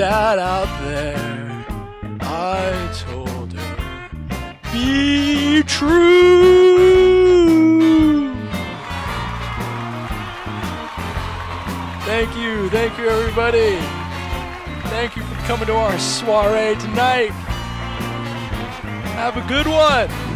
sat out there. I told her, be true. Thank you, thank you, everybody. Thank you for coming to our soiree tonight. Have a good one.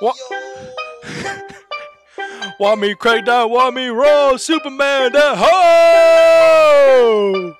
What? want me crack down, want me roll, Superman that ho!